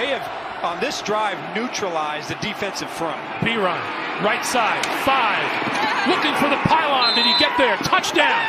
They have, on this drive, neutralized the defensive front. Perine, right side, five. Looking for the pylon. Did he get there? Touchdown.